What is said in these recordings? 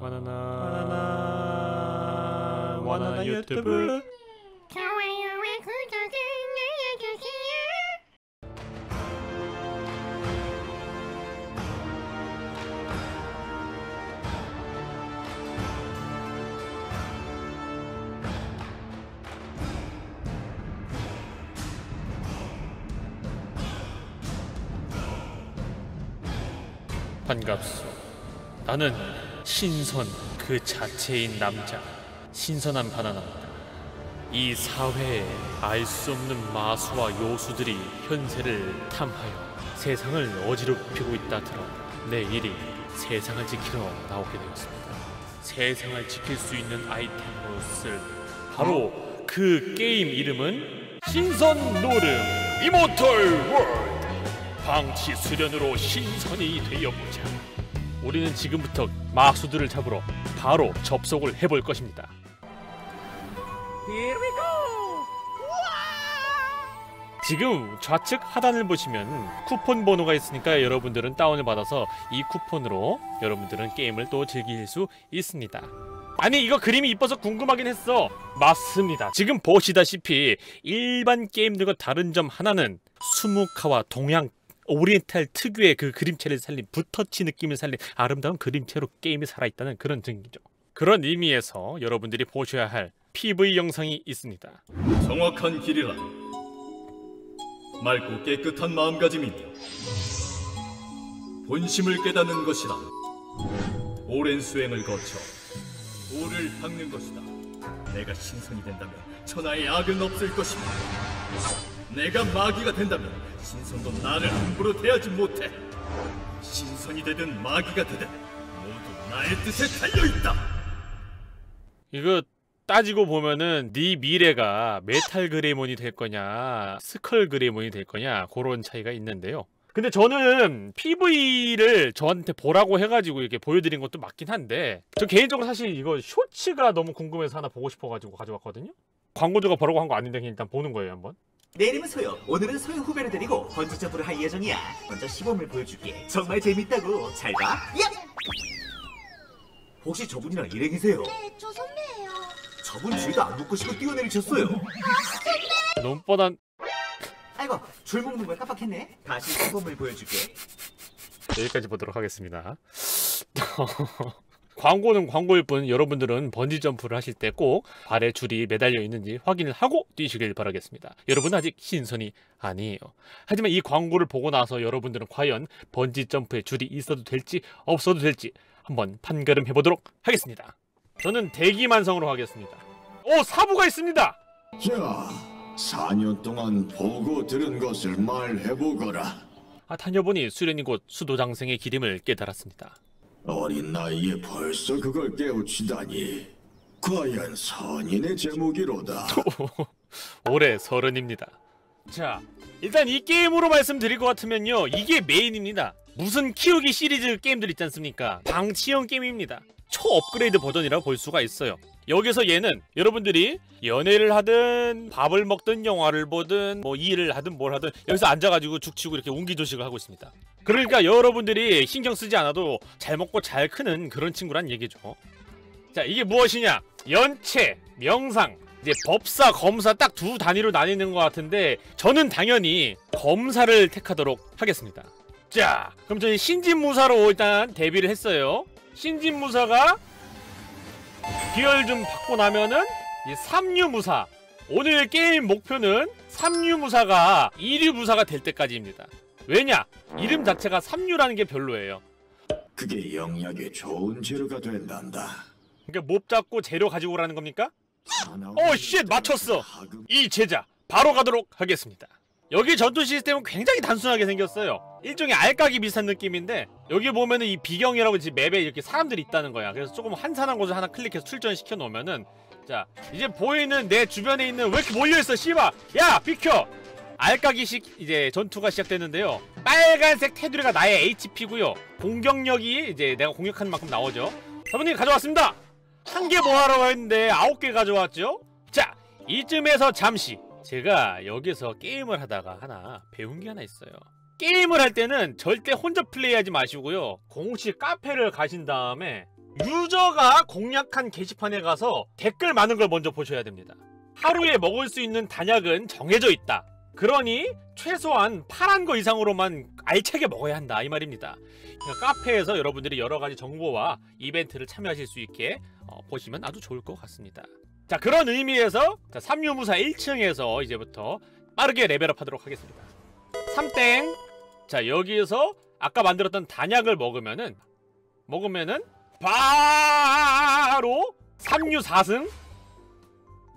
바나나. 바나나. 바나나 유튜브. 좋아요와 구독을 눌러주세요. 반갑소. 나는 신선 그 자체인 남자 신선한 바나나입니다 이 사회에 알 수 없는 마수와 요수들이 현세를 탐하여 세상을 어지럽히고 있다 들어 내 일이 세상을 지키러 나오게 되었습니다. 세상을 지킬 수 있는 아이템으로 쓸 바로 그 게임 이름은 신선 노름 Immortal World. 방치 수련으로 신선이 되어보자. 우리는 지금부터 마수들을 잡으러 바로 접속을 해볼 것입니다. 지금 좌측 하단을 보시면 쿠폰 번호가 있으니까 여러분들은 다운을 받아서 이 쿠폰으로 여러분들은 게임을 또 즐길 수 있습니다. 아니 이거 그림이 이뻐서 궁금하긴 했어. 맞습니다. 지금 보시다시피 일반 게임들과 다른 점 하나는 수묵화와 동양 오리엔탈 특유의 그 그림체를 살린 붓터치 느낌을 살린 아름다운 그림체로 게임이 살아있다는 그런 증기죠. 그런 의미에서 여러분들이 보셔야 할 PV 영상이 있습니다. 정확한 길이란 맑고 깨끗한 마음가짐이며 본심을 깨닫는 것이다. 오랜 수행을 거쳐 도를 닦는 것이다. 내가 신선이 된다면 천하의 악은 없을 것이다. 내가 마귀가 된다면 신선도 나를 함부로 대하지 못해. 신선이 되든 마귀가 되든 모두 나의 뜻에 달려 있다. 이거 따지고 보면은 네 미래가 Metal Greymon이 될 거냐 Skull Greymon이 될 거냐 그런 차이가 있는데요. 근데 저는 PV를 저한테 보라고 해가지고 이렇게 보여드린 것도 맞긴 한데 저 개인적으로 사실 이거 쇼츠가 너무 궁금해서 하나 보고 싶어가지고 가져왔거든요. 광고주가 보라고 한 거 아닌데 그냥 일단 보는 거예요 한번. 내 이름은 소영. 오늘은 소영 후배를 데리고 번지 점프를 할 예정이야. 먼저 시범을 보여줄게. 정말 재밌다고. 잘 봐. 야! 혹시 저분이랑 일행이세요? 네, 저 선배예요. 저분 줄도 안 묶으시고 뛰어내리셨어요. 너무 뻔한 아이고, 줄 묶는 걸 깜빡했네. 다시 시범을 보여줄게. 여기까지 보도록 하겠습니다. 광고는 광고일 뿐 여러분들은 번지 점프를 하실 때 꼭 발에 줄이 매달려 있는지 확인을 하고 뛰시길 바라겠습니다. 여러분 아직 신선이 아니에요. 하지만 이 광고를 보고 나서 여러분들은 과연 번지 점프에 줄이 있어도 될지 없어도 될지 한번 판가름 해보도록 하겠습니다. 저는 대기만성으로 하겠습니다. 오 사부가 있습니다. 자, 4년 동안 보고 들은 것을 말해보거라. 아 다녀보니 수련이 곧 수도장생의 기림을 깨달았습니다. 어린 나이에 벌써 그걸 깨우치다니. 과연 선인의 제목이로다. 올해 서른입니다. 자, 일단 이 게임으로 말씀드릴 것 같으면요. 이게 메인입니다. 무슨 키우기 시리즈 게임들 있지 않습니까? 방치형 게임입니다. 초 업그레이드 버전이라고 볼 수가 있어요. 여기서 얘는 여러분들이 연애를 하든 밥을 먹든 영화를 보든 뭐 일을 하든 뭘 하든 여기서 앉아가지고 죽치고 이렇게 옹기조식을 하고 있습니다. 그러니까 여러분들이 신경 쓰지 않아도 잘 먹고 잘 크는 그런 친구란 얘기죠. 자 이게 무엇이냐? 연체, 명상, 이제 법사, 검사 딱 두 단위로 나뉘는 것 같은데 저는 당연히 검사를 택하도록 하겠습니다. 자, 그럼 저희 신진무사로 일단 데뷔를 했어요. 신진무사가 기를 좀 받고 나면은 이 삼류무사. 오늘 게임 목표는 삼류무사가 이류무사가 될 때까지입니다. 왜냐? 이름 자체가 삼류라는 게 별로예요. 그게 영약에 좋은 재료가 된단다. 그러니까 몹 잡고 재료 가지고 오라는 겁니까? 오, shit, 맞췄어. 이 제자 바로 가도록 하겠습니다. 여기 전투 시스템은 굉장히 단순하게 생겼어요. 일종의 알까기 비슷한 느낌인데 여기 보면은 이 비경이라고 지금 맵에 이렇게 사람들이 있다는 거야. 그래서 조금 한산한 곳을 하나 클릭해서 출전시켜 놓으면은 자 이제 보이는 내 주변에 있는 왜 이렇게 몰려 있어 씨바 야 비켜 알까기식 이제 전투가 시작되는데요. 빨간색 테두리가 나의 HP고요. 공격력이 이제 내가 공격한 만큼 나오죠. 사부님 가져왔습니다. 한 개 뭐하러 했는데 아홉 개 가져왔죠? 자, 이쯤에서 잠시 제가 여기서 게임을 하다가 하나 배운 게 하나 있어요. 게임을 할 때는 절대 혼자 플레이하지 마시고요. 공식 카페를 가신 다음에 유저가 공략한 게시판에 가서 댓글 많은 걸 먼저 보셔야 됩니다. 하루에 먹을 수 있는 단약은 정해져 있다. 그러니 최소한 파란 거 이상으로만 알차게 먹어야 한다 이 말입니다. 그러니까 카페에서 여러분들이 여러 가지 정보와 이벤트를 참여하실 수 있게 어, 보시면 아주 좋을 것 같습니다. 자 그런 의미에서 자, 삼류무사 1층에서 이제부터 빠르게 레벨업 하도록 하겠습니다. 3땡 자 여기에서 아까 만들었던 단약을 먹으면은 먹으면은 바로 3류 4성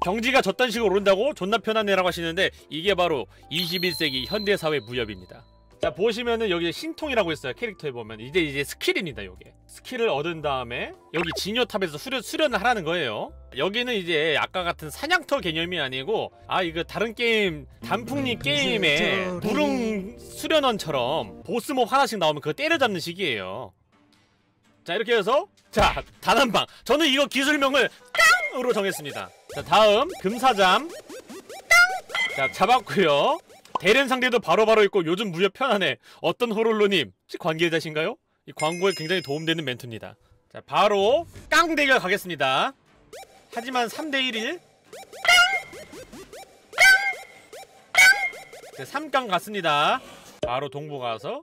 경지가 저런 식으로 오른다고 존나 편하네라고 하시는데 이게 바로 21세기 현대사회 무협입니다. 자 보시면은 여기 신통이라고 있어요 캐릭터에 보면. 이제 이제 스킬입니다 요게. 스킬을 얻은 다음에 여기 진요탑에서 수련, 수련을 하라는 거예요. 여기는 이제 아까 같은 사냥터 개념이 아니고 아 이거 다른 게임 단풍잎 게임에 무릉 수련원처럼 보스몹 하나씩 나오면 그거 때려잡는 식이에요. 자 이렇게 해서 자 단 한 방. 저는 이거 기술명을 깡으로 정했습니다. 자 다음 금사잠 자 잡았고요 대련 상대도 바로바로 있고 요즘 무협 편하네 어떤 호롤로님? 혹시 관계자신가요? 이 광고에 굉장히 도움되는 멘트입니다. 자 바로 깡 대결 가겠습니다. 하지만 3대1일 자 3깡 갔습니다. 바로 동부 가서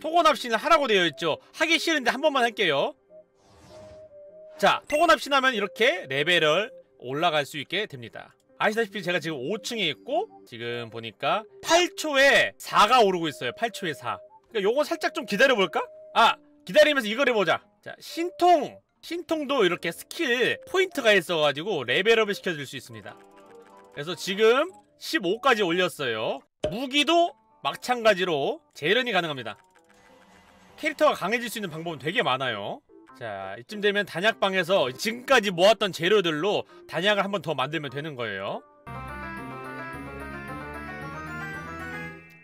토고납신을 하라고 되어있죠. 하기 싫은데 한 번만 할게요. 자 토고납신 하면 이렇게 레벨을 올라갈 수 있게 됩니다 아시다시피 제가 지금 5층에 있고 지금 보니까 8초에 4가 오르고 있어요. 8초에 4 그러니까 요거 살짝 좀 기다려볼까? 아 기다리면서 이걸 해보자. 자 신통. 신통도 이렇게 스킬 포인트가 있어가지고 레벨업을 시켜줄 수 있습니다. 그래서 지금 15까지 올렸어요. 무기도 마찬가지로 재련이 가능합니다. 캐릭터가 강해질 수 있는 방법은 되게 많아요 자 이쯤 되면 단약방에서 지금까지 모았던 재료들로 단약을 한 번 더 만들면 되는 거예요.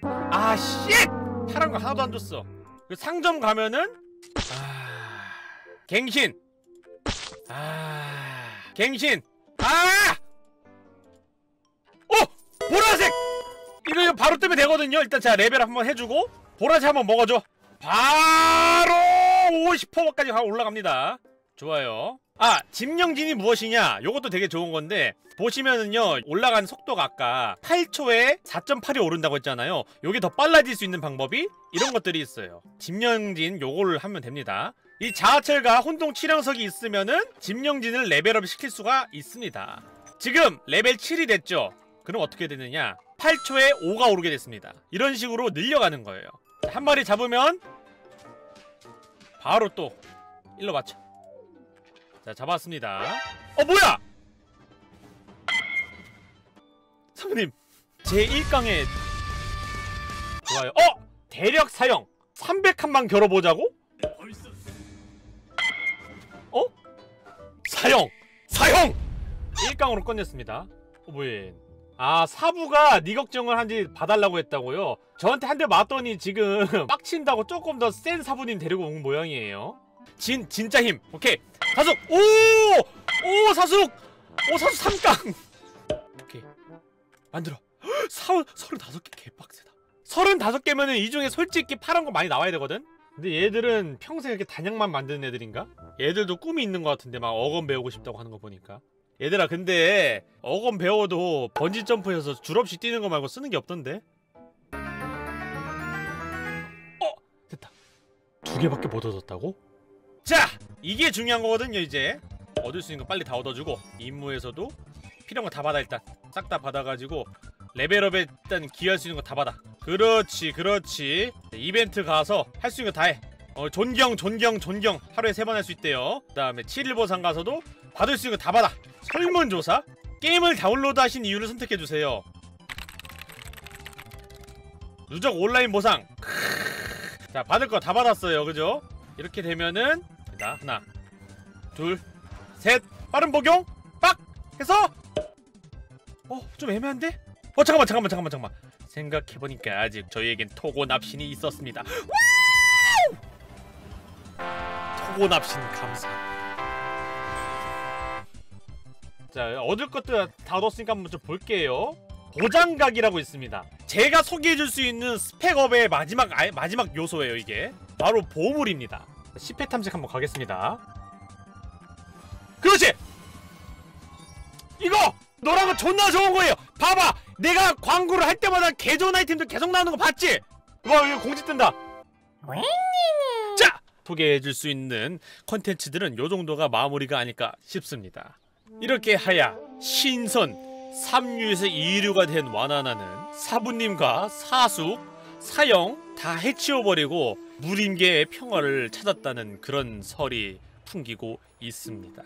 아 shit! 파란 거 하나도 안 줬어. 그 상점 가면은 아 갱신. 아 갱신. 아! 어! 보라색! 이거 바로 뜨면 되거든요. 일단 자 레벨 한번 해주고 보라색 한번 먹어줘. 바로 50%까지 올라갑니다. 좋아요. 아 집령진이 무엇이냐? 요것도 되게 좋은 건데 보시면은요 올라간 속도가 아까 8초에 4.8이 오른다고 했잖아요. 요게 더 빨라질 수 있는 방법이 이런 것들이 있어요. 집령진 요거를 하면 됩니다. 이 자아철과 혼동 치령석이 있으면은 집령진을 레벨업 시킬 수가 있습니다. 지금 레벨 7이 됐죠? 그럼 어떻게 되느냐? 8초에 5가 오르게 됐습니다. 이런 식으로 늘려가는 거예요. 한 마리 잡으면 바로 또 일로 맞춰 자 잡았습니다 어 뭐야 성님 제 1강에 좋아요 어! 대력 사형 300칸만 겨뤄보자고? 어? 사형! 사형! 1강으로 끝냈습니다 어 뭐야 아 사부가 네 걱정을 한지 봐달라고 했다고요? 저한테 한 대 맞더니 지금 빡친다고 조금 더 센 사부님 데리고 온 모양이에요 진 진짜 힘 오케이 사숙 오! 오 사숙! 오 사숙 3강 오케이 만들어 사, 35개 개빡세다 35개면은 이 중에 솔직히 파란 거 많이 나와야 되거든? 근데 얘들은 평생 이렇게 단약만 만드는 애들인가? 얘들도 꿈이 있는 것 같은데 막 어건 배우고 싶다고 하는 거 보니까 얘들아 근데 어건 배워도 번지 점프해서 줄없이 뛰는 거 말고 쓰는 게 없던데? 어! 됐다 두 개밖에 못 얻었다고? 자! 이게 중요한 거거든요 이제 얻을 수 있는 거 빨리 다 얻어주고 임무에서도 필요한 거 다 받아 일단 싹 다 받아가지고 레벨업에 일단 기여할 수 있는 거 다 받아 그렇지 그렇지 이벤트 가서 할 수 있는 거 다 해 어, 존경 존경 존경 하루에 세 번 할 수 있대요 그 다음에 7일보상 가서도 받을 수 있는 거 다 받아 설문조사? 게임을 다운로드 하신 이유를 선택해주세요 누적 온라인 보상. 자 받을 거 다 받았어요 그죠? 이렇게 되면은 자 하나 둘셋 빠른 복용 빡 해서 어좀 애매한데? 어 잠깐만 잠깐만 잠깐만 잠깐만 생각해보니까 아직 저희에겐 토고납신이 있었습니다 와우! 토고납신 감사 자 얻을 것들 다 얻었으니까 한번 좀 볼게요. 보장각이라고 있습니다. 제가 소개해줄 수 있는 스펙업의 마지막 아, 마지막 요소예요 이게. 바로 보물입니다. 10회 탐색 한번 가겠습니다. 그렇지! 이거! 거 존나 좋은 거예요. 봐봐! 내가 광고를 할 때마다 개 좋은 아이템들 계속 나오는 거 봤지? 와 이거 공지 뜬다. 자! 소개해줄 수 있는 컨텐츠들은 요 정도가 마무리가 아닐까 싶습니다 이렇게 하야 신선 3류에서 2류가 된 와나나는 사부님과 사숙, 사형 다 해치워버리고 무림계의 평화를 찾았다는 그런 설이 풍기고 있습니다.